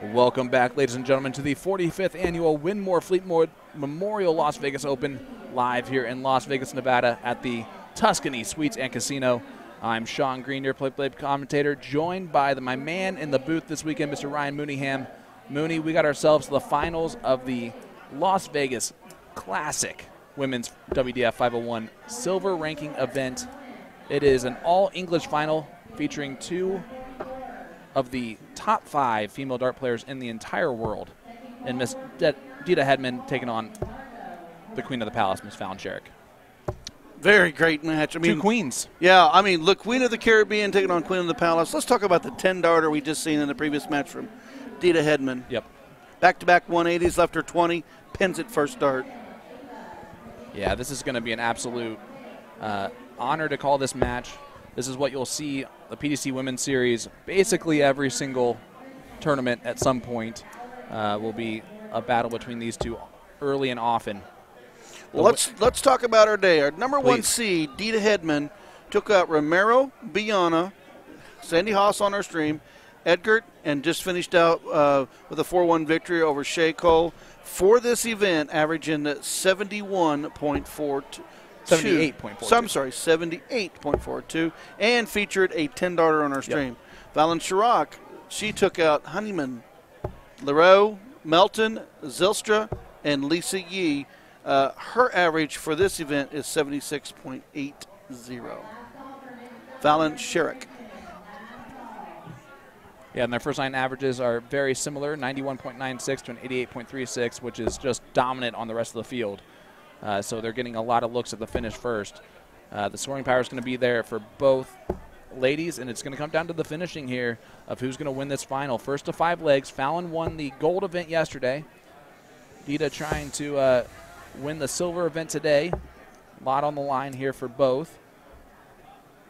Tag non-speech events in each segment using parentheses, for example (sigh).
Welcome back, ladies and gentlemen, to the 45th annual Winmore Fleetwood Memorial Las Vegas Open, live here in Las Vegas, Nevada, at the Tuscany Suites and Casino. I'm Sean Green, your play-play commentator, joined by the, my man in the booth this weekend, Mr. Ryan Mooneyham. Mooney, we got ourselves the finals of the Las Vegas Classic Women's WDF 501 Silver Ranking event. It is an all-English final featuring two of the top five female dart players in the entire world, and Miss De- Deta Hedman taking on the Queen of the Palace, Miss Fallon Sherrock. Very great match. I mean, Two queens. Yeah, I mean, look, Queen of the Caribbean taking on Queen of the Palace. Let's talk about the 10 darter we just seen in the previous match from Deta Hedman. Yep. Back to back 180s, left her 20, pins at first dart. Yeah, this is going to be an absolute uh, honor to call this match. This is what you'll see the PDC Women's Series. Basically, every single tournament at some point uh, will be a battle between these two, early and often. Well, let's let's talk about our day. Our number one seed, Deta Hedman, took out Romero, Biana, Sandy Haas on our stream, Edgert, and just finished out uh, with a 4-1 victory over Shea Cole for this event, averaging 71.42. 78.42. So I'm sorry, 78.42, and featured a 10 darter on our stream. Fallon Sherrock, she took out Honeyman, Leroux, Melton, Zijlstra, and Lisa Yee. Uh, her average for this event is 76.80. Fallon Sherrock. Yeah, and their first line averages are very similar 91.96 to an 88.36, which is just dominant on the rest of the field. Uh, so they're getting a lot of looks at the finish first. Uh, the scoring power is going to be there for both ladies, and it's going to come down to the finishing here of who's going to win this final. First to five legs. Fallon won the gold event yesterday. Deta trying to uh, win the silver event today. A lot on the line here for both.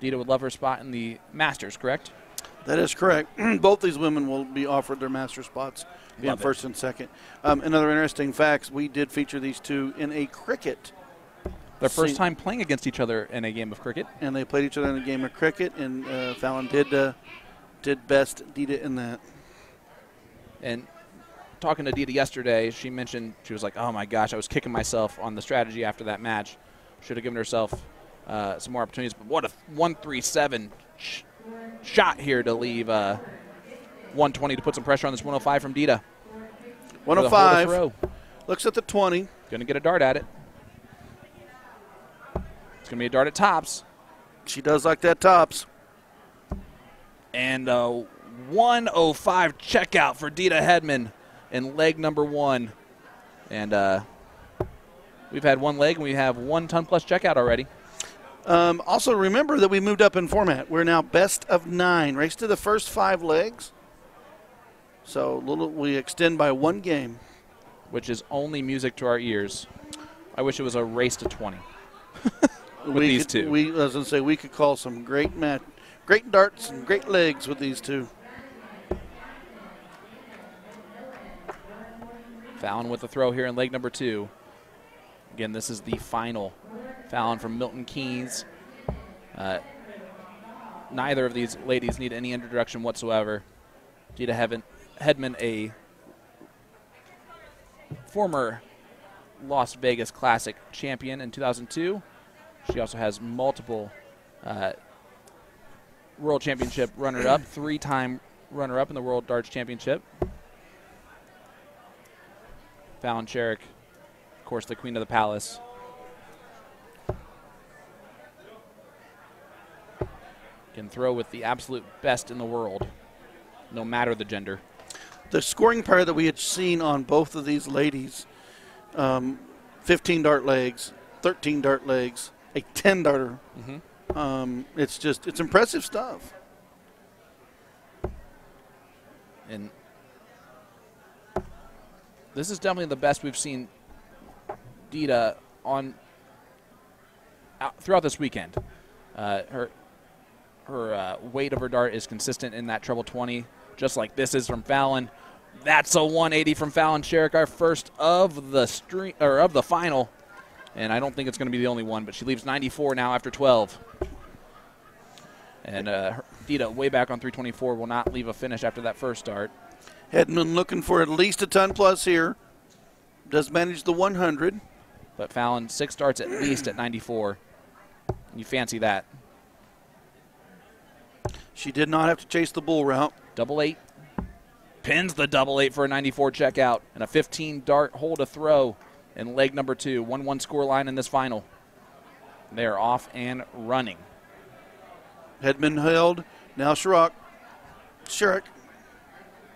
Deta would love her spot in the Masters, correct? That is correct. (clears throat) Both these women will be offered their master spots, being first and second. Um, another interesting fact: we did feature these two in a cricket, Their first time playing against each other in a game of cricket. and they played each other in a game of cricket. And uh, Fallon did uh, did best Deta in that. And talking to Deta yesterday, she mentioned she was like, "Oh my gosh, I was kicking myself on the strategy after that match. Should have given herself uh, some more opportunities. But what a one-three-seven sh- shot here to leave uh, 120 to put some pressure on this 105 from Deta. For the hole to 105 throw. looks at the 20. Gonna get a dart at it. It's gonna be a dart at tops. She does like that tops. And a 105 checkout for Deta Hedman in leg number one. And uh, we've had one leg and we have one ton plus checkout already. Um, also, remember that we moved up in format. We're now best of nine. Race to the first five legs. So little, we extend by one game. which is only music to our ears. I wish it was a race to 20. (laughs) With we these could, two. We, as I say, we could call some great match, great darts and great legs with these two. Fallon with the throw here in leg number two. Again, this is the final. Fallon from Milton Keynes. Uh, neither of these ladies need any introduction whatsoever. Deta Heaven, Hedman, a former Las Vegas Classic champion in 2002. She also has multiple uh, World Championship runner-up, three-time runner-up in the World Darts Championship. Fallon Sherrock, course, the Queen of the Palace. Can throw with the absolute best in the world, no matter the gender. The scoring pair that we had seen on both of these ladies, um, 15 dart legs, 13 dart legs, a 10 darter. Mhm. Um, it's just it's impressive stuff. And this is definitely the best we've seen Deta on out, throughout this weekend. Uh, her her uh, weight of her dart is consistent in that treble 20, just like this is from Fallon. That's a 180 from Fallon Sherrock, our first of the stream or of the final. And I don't think it's going to be the only one, but she leaves 94 now after 12. And uh, Deta, way back on 324, will not leave a finish after that first start. Hedman looking for at least a ton plus here. Does manage the 100. But Fallon, six starts at least at 94. You fancy that. She did not have to chase the bull route. Double eight. Pins the double eight for a 94 checkout. And a 15 dart hole to throw in leg number two. 1 1 score line in this final. They're off and running. Hedman held. Now Sharrock. Sherrick.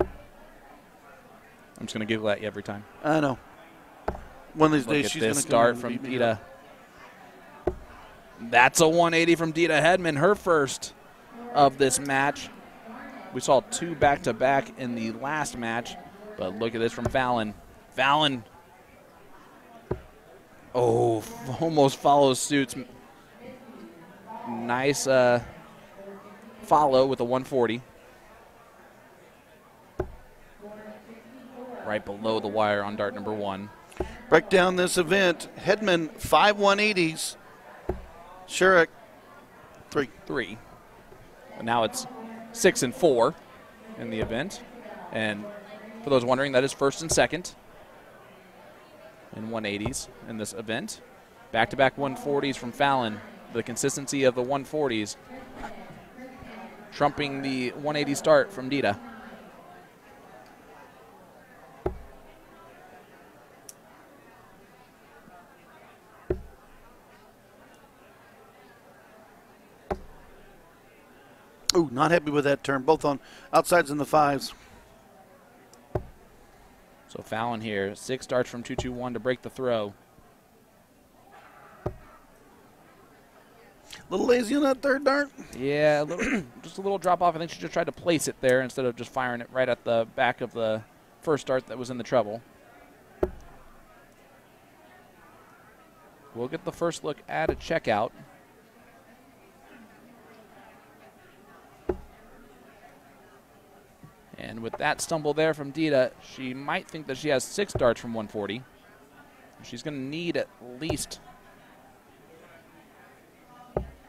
I'm just going to giggle at you every time. I know. One of these Look days she's going to start from Deta. That's a 180 from Deta Hedman, her first of this match. We saw two back to back in the last match, but look at this from Fallon. Fallon, oh, almost follows suits. Nice uh, follow with a 140. Right below the wire on dart number one. Break down this event. Hedman, five 180s. Sherrock, three. three. And now it's six and four in the event. And for those wondering, that is first and second in 180s in this event. Back to back 140s from Fallon. The consistency of the 140s trumping the 180 start from Deta. Ooh, not happy with that turn. Both on outsides and the fives. So Fallon here, six starts from 2-2-1 to break the throw. A little lazy on that third dart. Yeah, a little, (coughs) just a little drop off. I think she just tried to place it there instead of just firing it right at the back of the first dart that was in the treble. We'll get the first look at a checkout. And with that stumble there from Deta, she might think that she has six darts from 140. She's going to need at least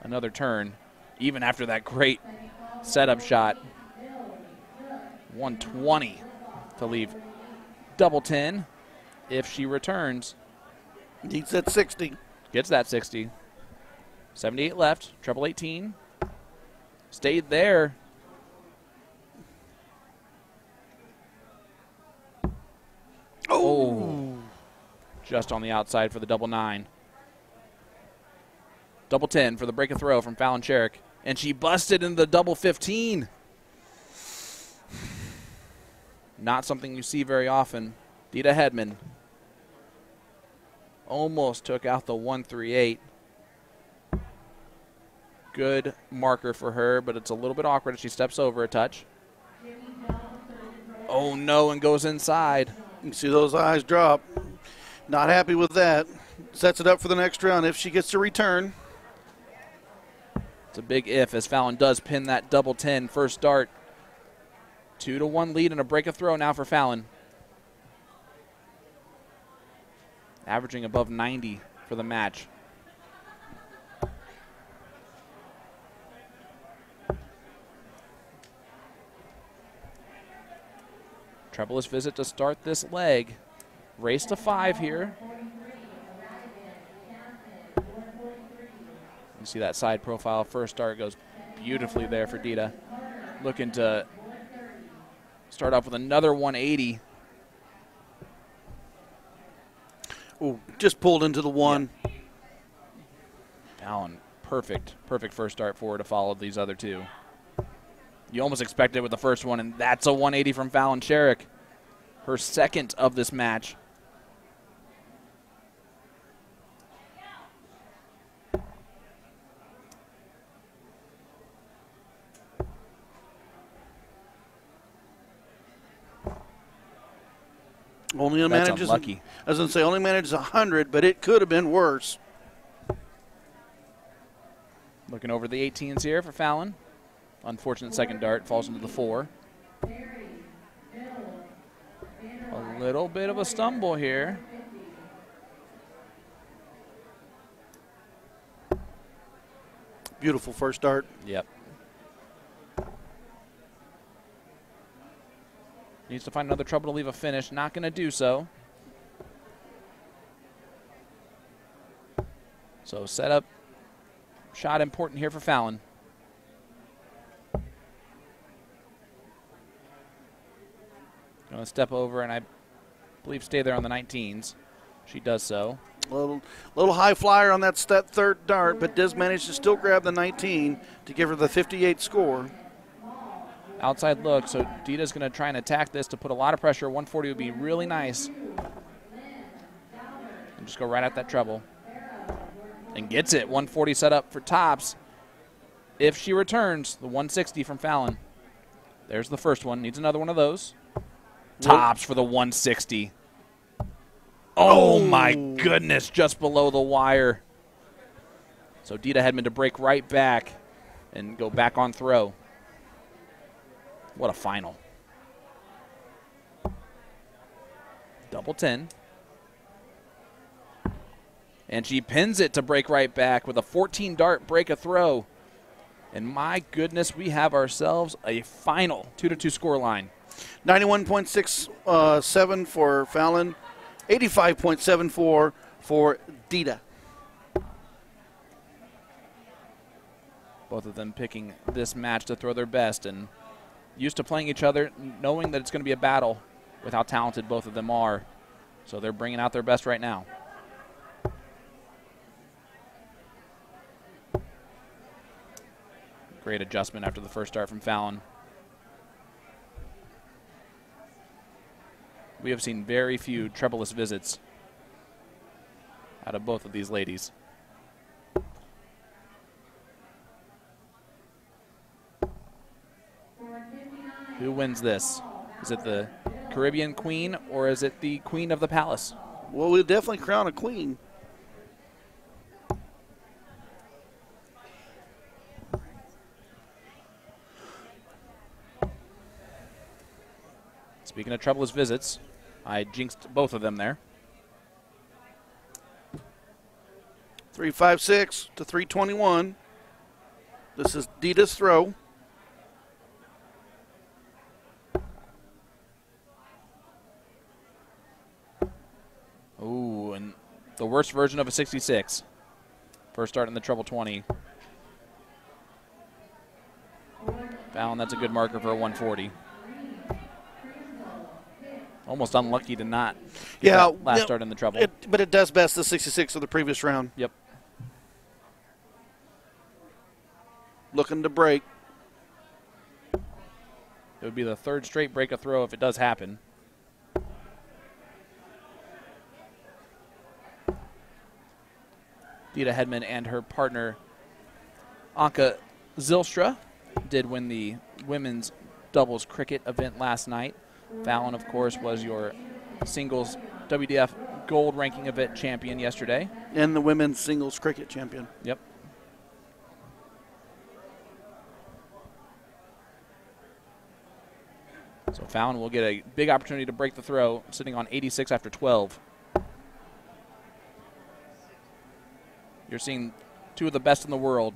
another turn, even after that great setup shot. 120 to leave double 10 if she returns. Needs that 60. Gets that 60. 78 left, treble 18. Stayed there. Just on the outside for the double nine. Double 10 for the break of throw from Fallon Sherrock. And she busted in the double 15. Not something you see very often. Deta Hedman almost took out the 138. Good marker for her, but it's a little bit awkward as she steps over a touch. Oh no, and goes inside. You see those eyes drop. Not happy with that. Sets it up for the next round if she gets to return. It's a big if as Fallon does pin that double 10 first start. Two to one lead and a break of throw now for Fallon. Averaging above 90 for the match. Trebleist visit to start this leg. Race to five here. You see that side profile first start goes beautifully there for Deta. Looking to start off with another 180. Ooh, just pulled into the one. Allen, perfect, perfect first start for her to follow these other two. You almost expect it with the first one, and that's a 180 from Fallon Sherrock. Her second of this match. Only That's manages. unlucky. I was going to say only manages 100, but it could have been worse. Looking over the 18s here for Fallon. Unfortunate second dart falls into the four. A little bit of a stumble here. Beautiful first start. Yep. Needs to find another trouble to leave a finish. Not going to do so. So setup shot important here for Fallon. Going to step over and I believe stay there on the 19s. She does so. Little, little high flyer on that step third dart, but does manage to still grab the 19 to give her the 58 score. Outside look, so Deta's going to try and attack this to put a lot of pressure. 140 would be really nice. And just go right at that treble. And gets it. 140 set up for tops. If she returns, the 160 from Fallon. There's the first one. Needs another one of those. Tops for the 160. Oh, my goodness, just below the wire. So Deta Hedman to break right back and go back on throw. What a final. Double 10. And she pins it to break right back with a 14 dart break a throw. And my goodness, we have ourselves a final 2 to 2 score line. 91.67 uh, for Fallon, 85.74 for Deta. Both of them picking this match to throw their best and used to playing each other, knowing that it's going to be a battle with how talented both of them are. So they're bringing out their best right now. Great adjustment after the first start from Fallon. We have seen very few trebleless visits out of both of these ladies. Who wins this? Is it the Caribbean Queen or is it the Queen of the Palace? Well, we'll definitely crown a queen. Speaking of trebleless visits, I jinxed both of them there. 356 to 321. This is Deta's throw. Ooh, and the worst version of a 66. First start in the treble 20. Fallon, that's a good marker for a 140 almost unlucky to not yeah, last know, start in the treble. It, but it does best the 66 of the previous round. Yep. Looking to break. It would be the third straight break a throw if it does happen. Deta Hedman and her partner Anca Zijlstra did win the women's doubles cricket event last night. Fallon, of course, was your singles WDF gold ranking event champion yesterday. And the women's singles cricket champion. Yep. So Fallon will get a big opportunity to break the throw, sitting on 86 after 12. You're seeing two of the best in the world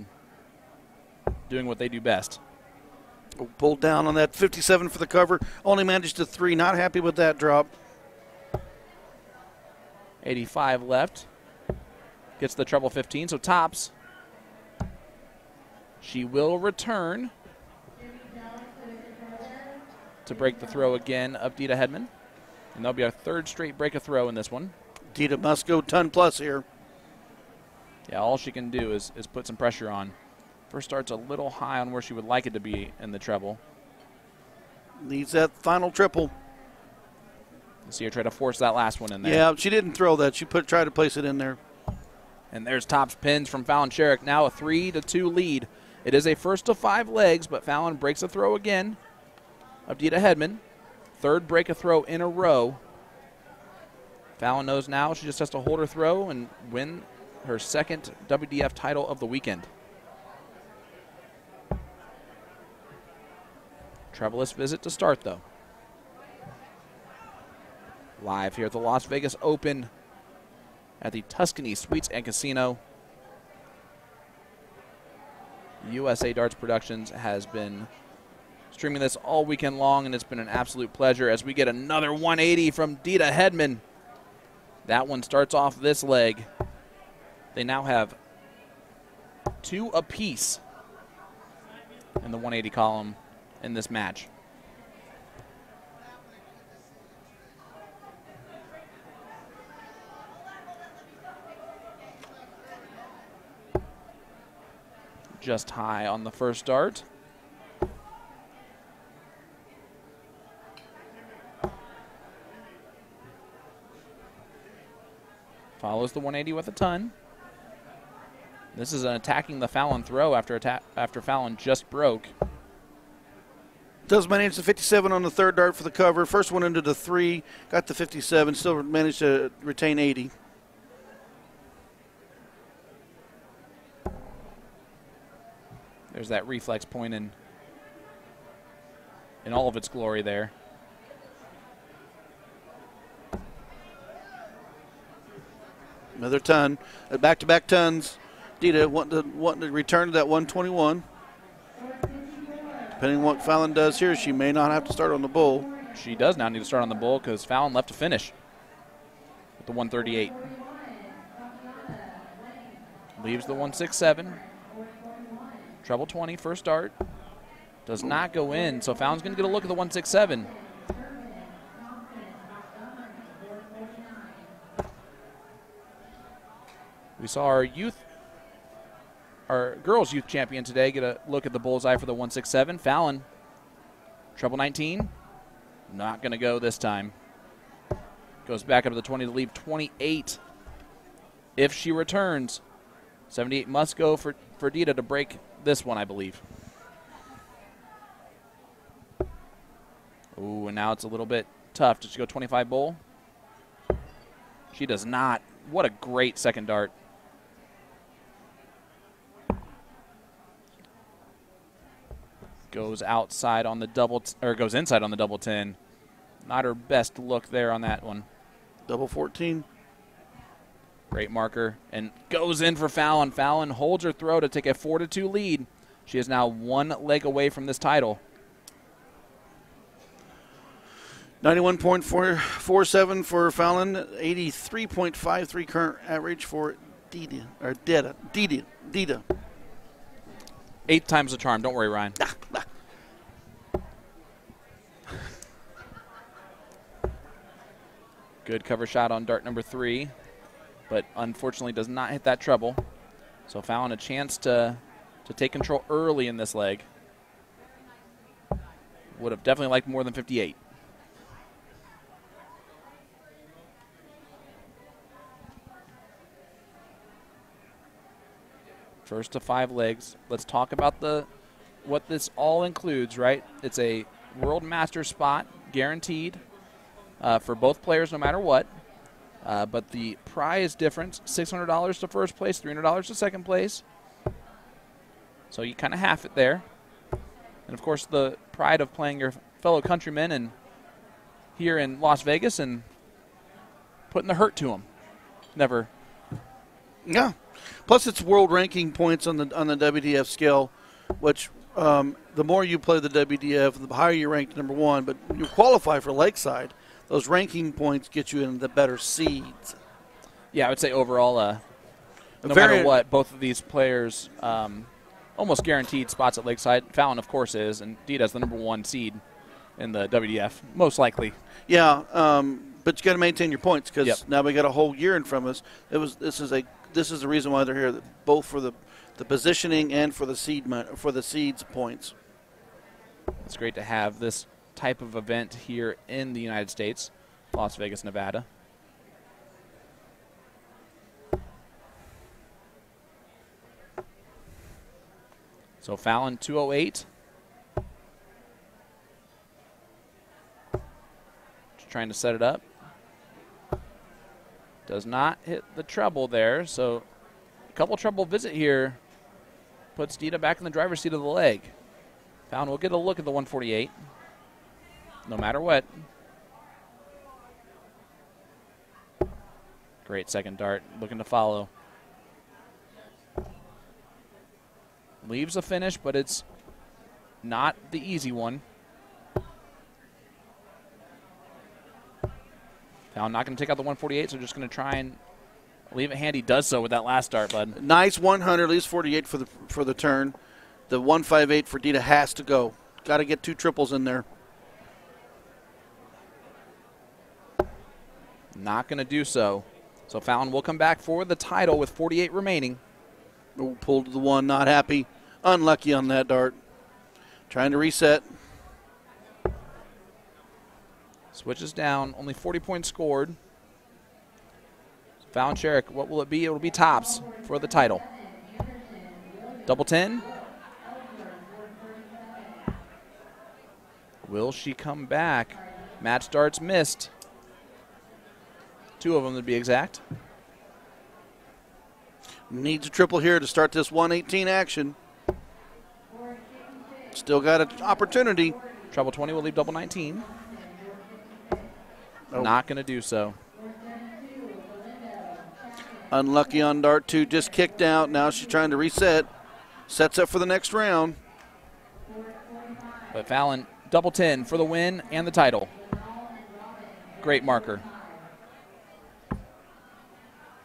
doing what they do best. Pulled down on that 57 for the cover. Only managed to three. Not happy with that drop. 85 left. Gets the treble 15, so tops. She will return to break the throw again of Deta Hedman. And that'll be our third straight break of throw in this one. Deta must go ton plus here. Yeah, all she can do is, is put some pressure on. First start's a little high on where she would like it to be in the treble. Needs that final triple. See her try to force that last one in there. Yeah, she didn't throw that. She put tried to place it in there. And there's tops pins from Fallon Sherrock. Now a three to two lead. It is a first to five legs, but Fallon breaks a throw again. Of Deta Hedman. Third break a throw in a row. Fallon knows now she just has to hold her throw and win her second WDF title of the weekend. Trebleless visit to start, though. Live here at the Las Vegas Open at the Tuscany Suites and Casino. USA Darts Productions has been streaming this all weekend long, and it's been an absolute pleasure as we get another 180 from Deta Hedman. That one starts off this leg. They now have two apiece in the 180 column in this match. Just high on the first dart. Follows the 180 with a ton. This is an attacking the Fallon throw after atta- after Fallon just broke. Does manage the 57 on the third dart for the cover. First one into the three, got the 57, still managed to retain 80. There's that reflex point in in all of its glory there. Another ton, back to back tons. Deta wanting to, wanting to return to that 121. Depending on what Fallon does here, she may not have to start on the bull. She does now need to start on the bull because Fallon left to finish with the 138. Leaves the 167. Treble 20, first start. Does not go in, so Fallon's going to get a look at the 167. We saw our youth, our girls' youth champion today get a look at the bullseye for the 167. Fallon, treble 19, not going to go this time. Goes back up to the 20 to leave 28. If she returns, 78 must go for, for Deta to break this one, I believe. Ooh, and now it's a little bit tough. Does she go 25 bull? She does not. What a great second dart. Goes outside on the double, t- or goes inside on the double 10. Not her best look there on that one. Double 14. Great marker. And goes in for Fallon. Fallon holds her throw to take a 4 to 2 lead. She is now one leg away from this title. 91.47 for Fallon, 83.53 current average for Dita, or Dita, Dita, Dita. Eight times the charm. Don't worry, Ryan. Good cover shot on dart number three, but unfortunately does not hit that treble. So Fallon a chance to to take control early in this leg. Would have definitely liked more than 58. First to five legs. Let's talk about the what this all includes, right? It's a World Master spot guaranteed uh, for both players, no matter what. Uh, but the prize difference $600 to first place, $300 to second place. So you kind of half it there. And of course, the pride of playing your fellow countrymen and here in Las Vegas and putting the hurt to them. Never. Yeah. Plus, it's world ranking points on the on the WDF scale, which um, the more you play the WDF, the higher you rank number one. But you qualify for Lakeside. Those ranking points get you in the better seeds. Yeah, I would say overall, uh, no Very- matter what, both of these players um, almost guaranteed spots at Lakeside. Fallon, of course, is, and Deta's the number one seed in the WDF, most likely. Yeah, um, but you got to maintain your points because Yep. now we got a whole year in front of us. It was this is a this is the reason why they're here, both for the the positioning and for the seed for the seeds points. It's great to have this type of event here in the United States, Las Vegas, Nevada. So Fallon 208. Just trying to set it up. Does not hit the treble there, so a couple treble visit here puts Deta back in the driver's seat of the leg. Fallon will get a look at the 148, no matter what. Great second dart, looking to follow. Leaves a finish, but it's not the easy one. Now, I'm not going to take out the 148, so I'm just going to try and leave it handy. Does so with that last dart, bud. Nice 100, leaves 48 for the for the turn. The 158 for Deta has to go. Got to get two triples in there. Not going to do so. So Fallon will come back for the title with 48 remaining. Oh, pulled the one, not happy. Unlucky on that dart. Trying to reset. Switches down, only 40 points scored. Fallon Sherrock, what will it be? It will be tops for the title. Double 10. Will she come back? Match darts missed. Two of them to be exact. Needs a triple here to start this 118 action. Still got an opportunity. Treble 20 will leave double 19. Oh. Not going to do so. Unlucky on dart two, just kicked out. Now she's trying to reset. Sets up for the next round. But Fallon, double 10 for the win and the title. Great marker.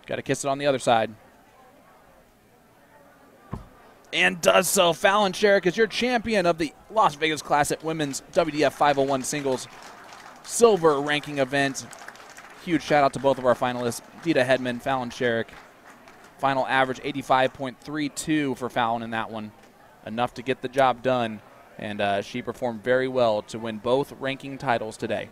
Got to kiss it on the other side. And does so. Fallon Sherrock is your champion of the Las Vegas Classic Women's WDF 501 Singles Silver Ranking Event. Huge shout out to both of our finalists, Deta Hedman, Fallon Sherrock. Final average 85.32 for Fallon in that one. Enough to get the job done, and uh, she performed very well to win both ranking titles today.